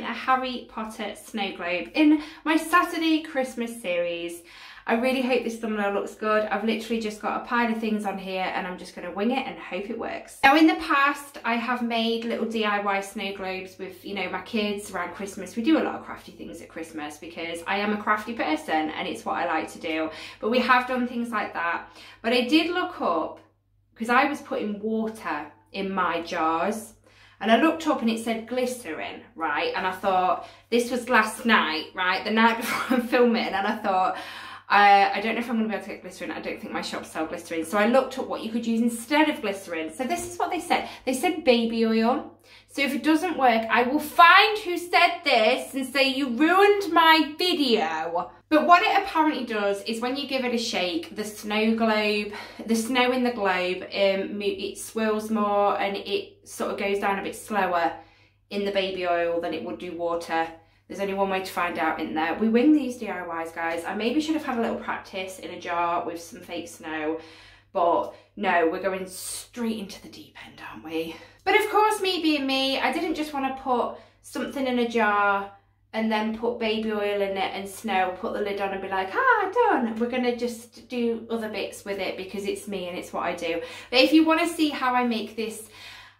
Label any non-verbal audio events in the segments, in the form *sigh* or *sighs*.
a Harry Potter snow globe in my Saturday Christmas series. I really hope this thumbnail looks good. I've literally just got a pile of things on here and I'm just going to wing it and hope it works. Now in the past I have made little DIY snow globes with, you know, my kids around Christmas. We do a lot of crafty things at Christmas because I am a crafty person and it's what I like to do. But we have done things like that. But I did look up, because I was putting water in my jars and I looked up and it said glycerin, right? And I thought, this was last night, right? The night *laughs* before I'm filming and I thought, I, I don't know if I'm going to be able to get glycerin. I don't think my shops sell glycerin. So I looked up what you could use instead of glycerin. So this is what they said. They said baby oil. So if it doesn't work, I will find who said this and say you ruined my video. But what it apparently does is when you give it a shake, the snow globe, the snow in the globe, um, it swirls more and it sort of goes down a bit slower in the baby oil than it would do water. There's only one way to find out in there. We wing these DIYs, guys. I maybe should have had a little practice in a jar with some fake snow, but no, we're going straight into the deep end, aren't we? But of course, me being me, I didn't just want to put something in a jar and then put baby oil in it and snow, put the lid on and be like, ah, done. We're going to just do other bits with it because it's me and it's what I do. But if you want to see how I make this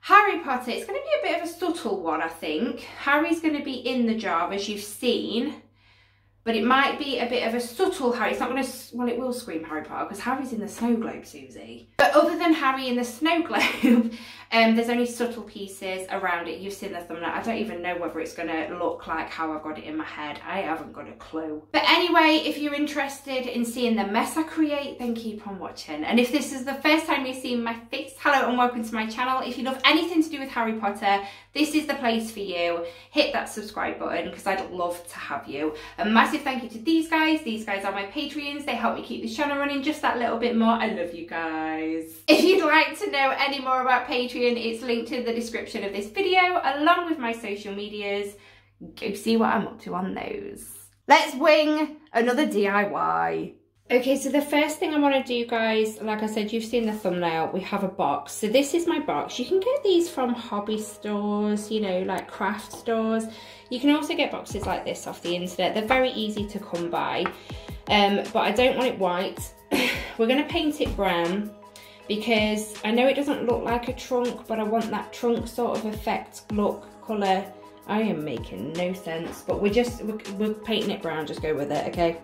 Harry Potter, it's going to be a bit of a subtle one, I think. Harry's going to be in the jar, as you've seen, but it might be a bit of a subtle Harry. It's not going to, well, it will scream Harry Potter because Harry's in the snow globe, Susie. But other than Harry in the snow globe, *laughs* um, there's only subtle pieces around it. You've seen the thumbnail. I don't even know whether it's going to look like how I've got it in my head. I haven't got a clue. But anyway, if you're interested in seeing the mess I create, then keep on watching. And if this is the first time you're seeing my face, hello and welcome to my channel. If you love anything to do with Harry Potter, this is the place for you. Hit that subscribe button because I'd love to have you. A massive thank you to these guys. These guys are my Patreons. They help me keep this channel running just that little bit more. I love you guys. If you'd like to know any more about Patreon. It's linked in the description of this video along with my social medias. Go see what I'm up to on those. Let's wing another DIY. Okay, so the first thing I want to do, guys, like I said, you've seen the thumbnail, we have a box. So this is my box. You can get these from hobby stores, you know, like craft stores. You can also get boxes like this off the internet. They're very easy to come by, um, but I don't want it white. *coughs* We're going to paint it brown because I know it doesn't look like a trunk, but I want that trunk sort of effect, look, colour. I am making no sense, but we're just, we're, we're painting it brown, just go with it, okay?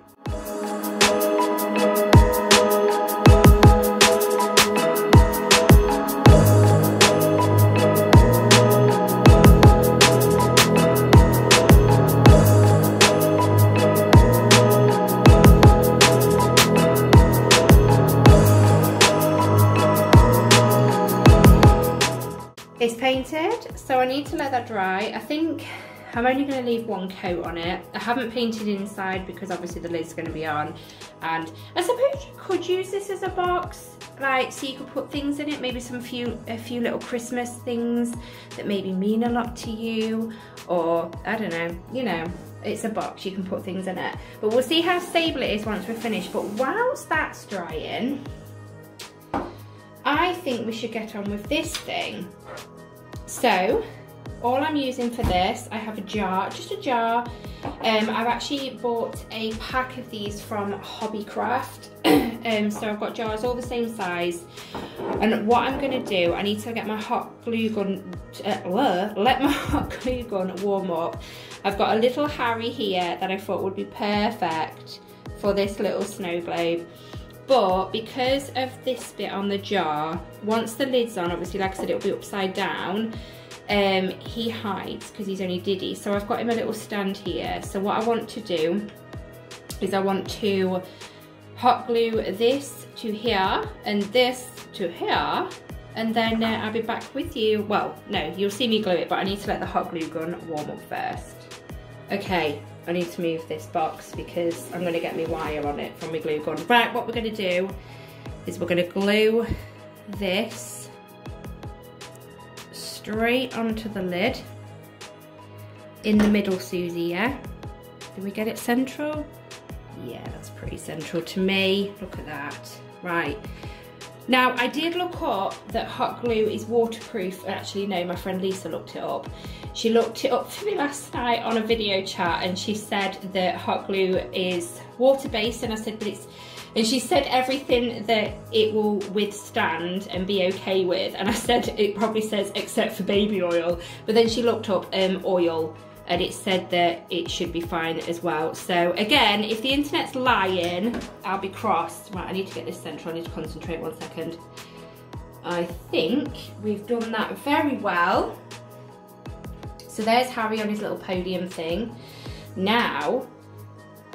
It's painted, so I need to let that dry. I think I'm only going to leave one coat on it. I haven't painted inside because obviously the lid's going to be on. And I suppose you could use this as a box, like so you could put things in it, maybe some few a few little Christmas things that maybe mean a lot to you, or I don't know, you know, it's a box, you can put things in it. But we'll see how stable it is once we're finished. But whilst that's drying, I think we should get on with this thing. So, all I'm using for this, I have a jar, just a jar. Um, I've actually bought a pack of these from Hobbycraft. *clears throat* um, so I've got jars all the same size. And what I'm gonna do, I need to get my hot glue gun, uh, let my *laughs* hot glue gun warm up. I've got a little Harry here that I thought would be perfect for this little snow globe but because of this bit on the jar, once the lid's on, obviously, like I said, it'll be upside down, um, he hides because he's only diddy. So I've got him a little stand here. So what I want to do is I want to hot glue this to here and this to here and then uh, I'll be back with you. Well, no, you'll see me glue it, but I need to let the hot glue gun warm up first. Okay, I need to move this box because I'm gonna get my wire on it from my glue gun. Right, what we're gonna do is we're gonna glue this straight onto the lid in the middle, Susie, yeah? Did we get it central? Yeah, that's pretty central to me. Look at that. Right, Now, I did look up that hot glue is waterproof. Actually, no, my friend Lisa looked it up. She looked it up for me last night on a video chat and she said that hot glue is water-based and I said, but it's, and she said everything that it will withstand and be okay with. And I said, it probably says except for baby oil. But then she looked up um, oil and it said that it should be fine as well. So again, if the internet's lying, I'll be crossed. Right, I need to get this central, I need to concentrate one second. I think we've done that very well. So there's Harry on his little podium thing. Now,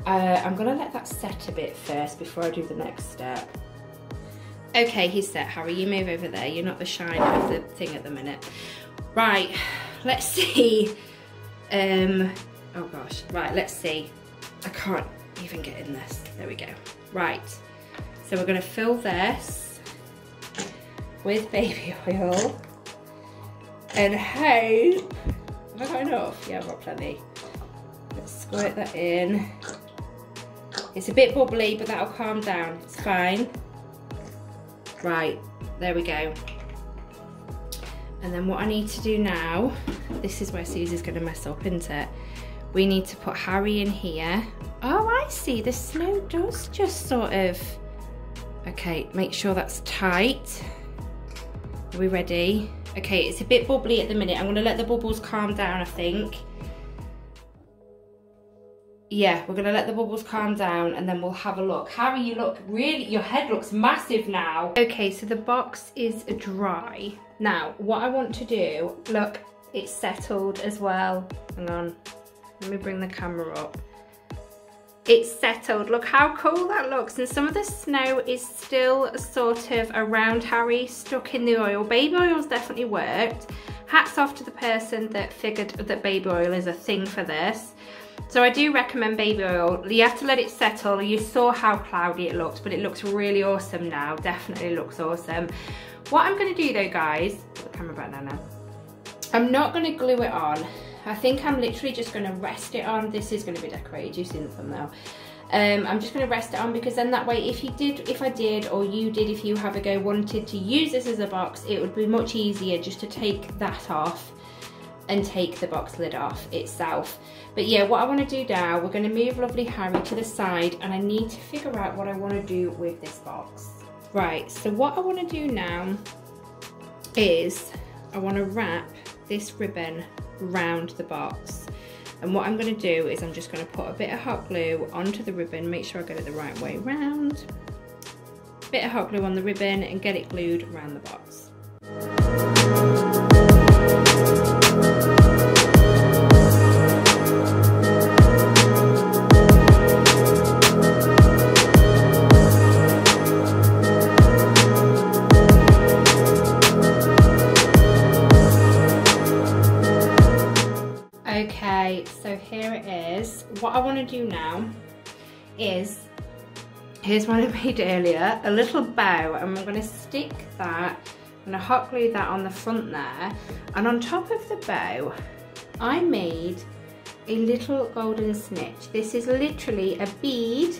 uh, I'm gonna let that set a bit first before I do the next step. Okay, he's set, Harry, you move over there. You're not the shine of the thing at the minute. Right, *sighs* let's see. Um, oh gosh, right, let's see. I can't even get in this. There we go. Right, so we're gonna fill this with baby *laughs* oil and hope have I got enough? Yeah, I've got plenty. Let's squirt that in. It's a bit bubbly, but that'll calm down. It's fine. Right, there we go. And then what I need to do now, this is where Susie's gonna mess up, isn't it? We need to put Harry in here. Oh, I see, the snow does just sort of, okay, make sure that's tight. Are we ready? Okay, it's a bit bubbly at the minute. I'm gonna let the bubbles calm down, I think. Yeah, we're gonna let the bubbles calm down and then we'll have a look. Harry, you look really, your head looks massive now. Okay, so the box is dry. Now, what I want to do, look, it's settled as well. Hang on, let me bring the camera up it's settled. Look how cool that looks. And some of the snow is still sort of around Harry, stuck in the oil. Baby oil's definitely worked. Hats off to the person that figured that baby oil is a thing for this. So I do recommend baby oil. You have to let it settle. You saw how cloudy it looked, but it looks really awesome now. Definitely looks awesome. What I'm gonna do though, guys, put the camera back now now. I'm not gonna glue it on. I think I'm literally just going to rest it on. This is going to be decorated, you've seen the thumbnail. Um, I'm just going to rest it on because then that way if you did, if I did or you did, if you have a go wanted to use this as a box, it would be much easier just to take that off and take the box lid off itself. But yeah, what I want to do now, we're going to move lovely Harry to the side and I need to figure out what I want to do with this box. Right, so what I want to do now is I want to wrap this ribbon round the box. And what I'm going to do is I'm just going to put a bit of hot glue onto the ribbon, make sure I get it the right way round. Bit of hot glue on the ribbon and get it glued around the box. What I want to do now is, here's one I made earlier, a little bow, and I'm going to stick that, I'm going to hot glue that on the front there, and on top of the bow, I made a little golden snitch. This is literally a bead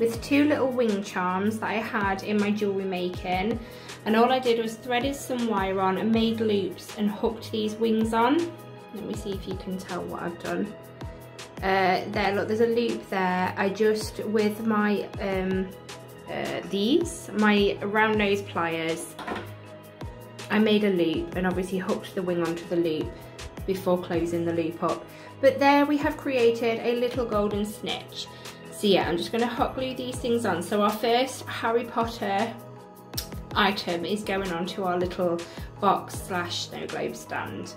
with two little wing charms that I had in my jewellery making and all I did was threaded some wire on and made loops and hooked these wings on let me see if you can tell what I've done. Uh, there, look, there's a loop there. I just, with my, um, uh, these, my round nose pliers, I made a loop and obviously hooked the wing onto the loop before closing the loop up. But there we have created a little golden snitch. So yeah, I'm just gonna hot glue these things on. So our first Harry Potter item is going onto our little box slash snow globe stand.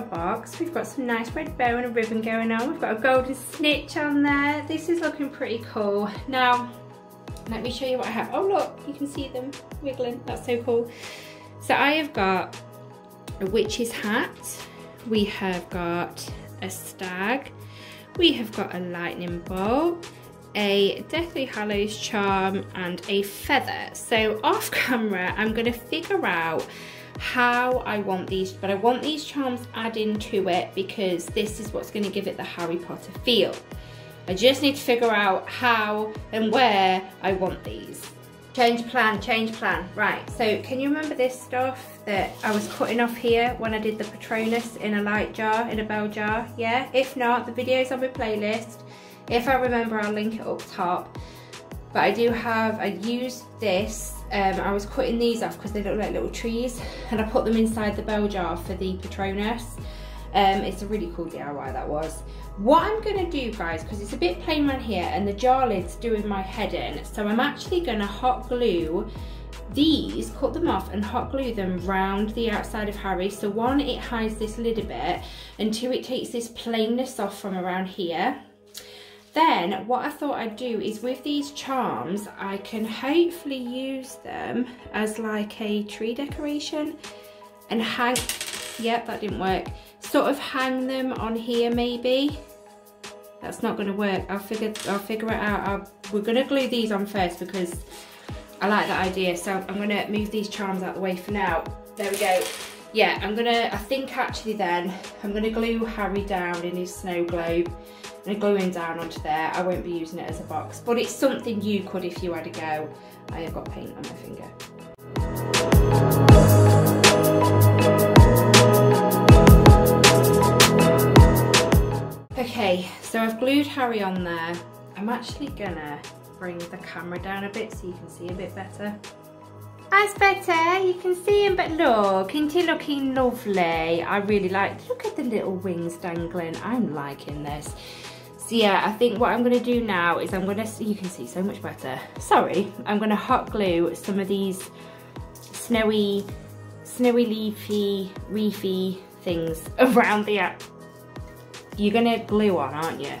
A box. We've got some nice red bow and a ribbon going on. We've got a golden snitch on there. This is looking pretty cool. Now, let me show you what I have. Oh look, you can see them wiggling. That's so cool. So I have got a witch's hat. We have got a stag, we have got a lightning bolt, a Deathly Hallows charm and a feather. So off *laughs* camera, I'm gonna figure out how I want these, but I want these charms adding to it because this is what's gonna give it the Harry Potter feel. I just need to figure out how and where I want these. Change plan, change plan. Right, so can you remember this stuff that I was cutting off here when I did the Patronus in a light jar, in a bell jar? Yeah, if not, the video's on my playlist. If I remember, I'll link it up top. But I do have, I used this, um, I was cutting these off because they look like little trees and I put them inside the bell jar for the Patronus. Um, it's a really cool DIY that was. What I'm gonna do guys, because it's a bit plain around here and the jar lid's doing my head in, so I'm actually gonna hot glue these, cut them off and hot glue them round the outside of Harry. So one, it hides this lid a bit, and two, it takes this plainness off from around here. Then what I thought I'd do is with these charms, I can hopefully use them as like a tree decoration and hang, yep, that didn't work. Sort of hang them on here maybe. That's not gonna work. I'll figure, I'll figure it out. I'll, we're gonna glue these on first because I like that idea. So I'm gonna move these charms out of the way for now. There we go. Yeah, I'm gonna, I think actually then, I'm gonna glue Harry down in his snow globe and gluing down onto there. I won't be using it as a box, but it's something you could if you had a go. I have got paint on my finger. Okay, so I've glued Harry on there. I'm actually gonna bring the camera down a bit so you can see a bit better. That's better, you can see him, but look, isn't he looking lovely? I really like, look at the little wings dangling. I'm liking this. So yeah, I think what I'm gonna do now is I'm gonna, you can see so much better. Sorry, I'm gonna hot glue some of these snowy, snowy leafy, reefy things *laughs* around the app. You're gonna glue on, aren't you?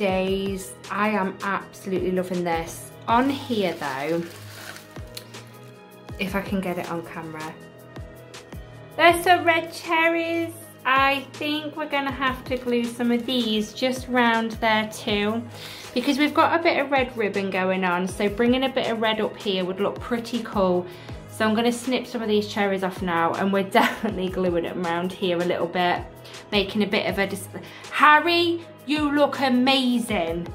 Days. I am absolutely loving this. On here though, if I can get it on camera, there's some red cherries. I think we're gonna have to glue some of these just round there too because we've got a bit of red ribbon going on so bringing a bit of red up here would look pretty cool so I'm gonna snip some of these cherries off now and we're *laughs* definitely gluing them around here a little bit making a bit of a. Harry you look amazing.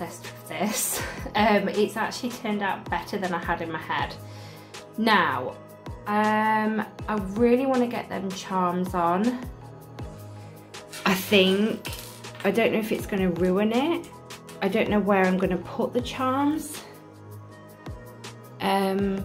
Obsessed with this. *laughs* Um, it's actually turned out better than I had in my head. Now, um, I really want to get them charms on. I think, I don't know if it's going to ruin it. I don't know where I'm going to put the charms. Um,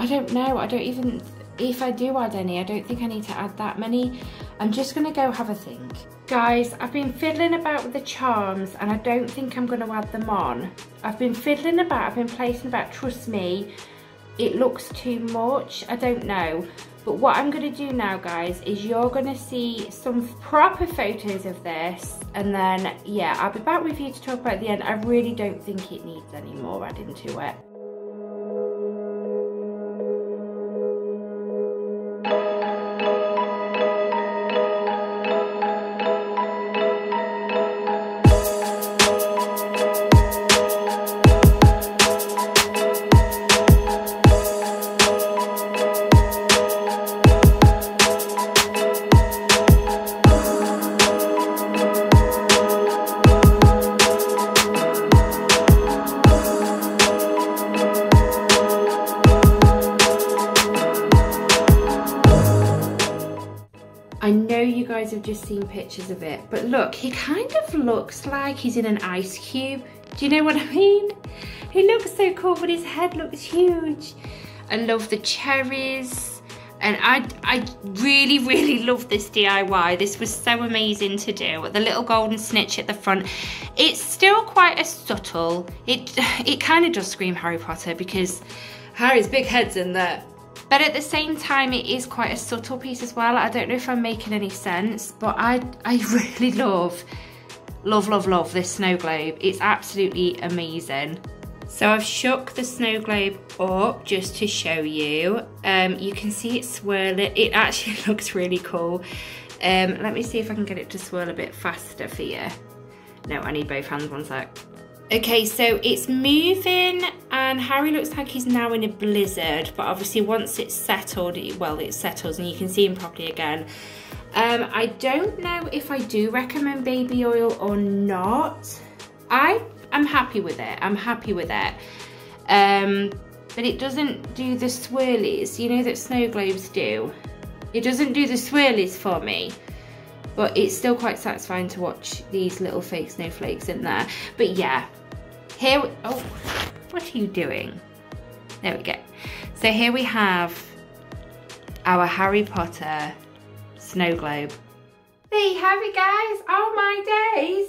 I don't know, I don't even, if I do add any, I don't think I need to add that many. I'm just gonna go have a think. Guys, I've been fiddling about with the charms and I don't think I'm gonna add them on. I've been fiddling about, I've been placing about, trust me, it looks too much, I don't know. But what I'm gonna do now, guys, is you're gonna see some proper photos of this and then, yeah, I'll be back with you to talk about the end. I really don't think it needs any more adding to it. Just seen pictures of it, but look, he kind of looks like he's in an ice cube. Do you know what I mean? He looks so cool, but his head looks huge. I love the cherries. And I, I really, really *laughs* love this DIY. This was so amazing to do. The little golden snitch at the front. It's still quite a subtle. It, *sighs* it kind of does scream Harry Potter because Harry's big head's in there. But at the same time, it is quite a subtle piece as well. I don't know if I'm making any sense, but I, I *laughs* really love, love, love, love this snow globe. It's absolutely amazing. So I've shook the snow globe up just to show you. Um, you can see it swirling. It actually *laughs* looks really cool. Um, let me see if I can get it to swirl a bit faster for you. No, I need both hands, one sec. Okay, so it's moving and Harry looks like he's now in a blizzard, but obviously once it's settled, well, it settles and you can see him properly again. Um, I don't know if I do recommend baby oil or not. I I'm happy with it. I'm happy with it. Um, but it doesn't do the swirlies, you know that snow globes do. It doesn't do the swirlies for me, but it's still quite satisfying to watch these little fake snowflakes in there. But yeah, here, oh, what are you doing? There we go. So here we have our Harry Potter snow globe. There you have it guys, oh my days.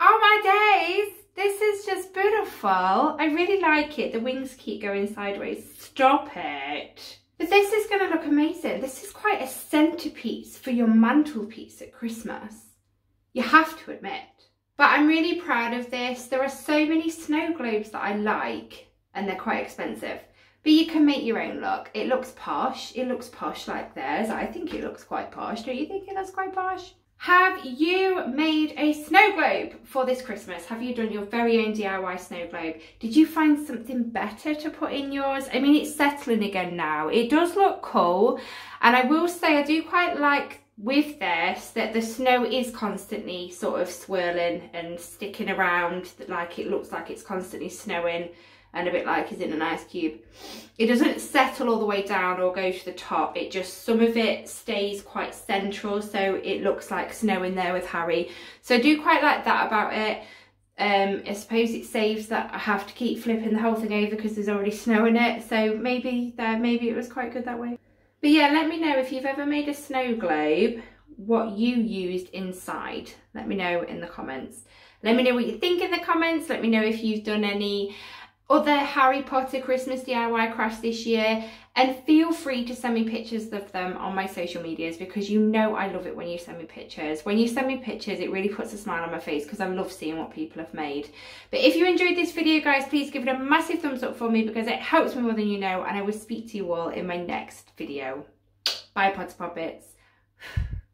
Oh my days. This is just beautiful. I really like it. The wings keep going sideways. Stop it. But this is going to look amazing. This is quite a centerpiece for your mantelpiece at Christmas. You have to admit. But I'm really proud of this. There are so many snow globes that I like and they're quite expensive. But you can make your own look. It looks posh. It looks posh like theirs. I think it looks quite posh. Don't you think it looks quite posh? Have you made a snow globe for this Christmas? Have you done your very own DIY snow globe? Did you find something better to put in yours? I mean, it's settling again now. It does look cool. And I will say I do quite like with this that the snow is constantly sort of swirling and sticking around like it looks like it's constantly snowing and a bit like is in an ice cube. It doesn't settle all the way down or go to the top. It just, some of it stays quite central. So it looks like snow in there with Harry. So I do quite like that about it. Um, I suppose it saves that I have to keep flipping the whole thing over because there's already snow in it. So maybe there, maybe it was quite good that way. But yeah, let me know if you've ever made a snow globe, what you used inside. Let me know in the comments. Let me know what you think in the comments. Let me know if you've done any other Harry Potter Christmas DIY crafts this year and feel free to send me pictures of them on my social medias because you know I love it when you send me pictures. When you send me pictures it really puts a smile on my face because I love seeing what people have made. But if you enjoyed this video guys please give it a massive thumbs up for me because it helps me more than you know and I will speak to you all in my next video. Bye Potter Poppets. *sighs*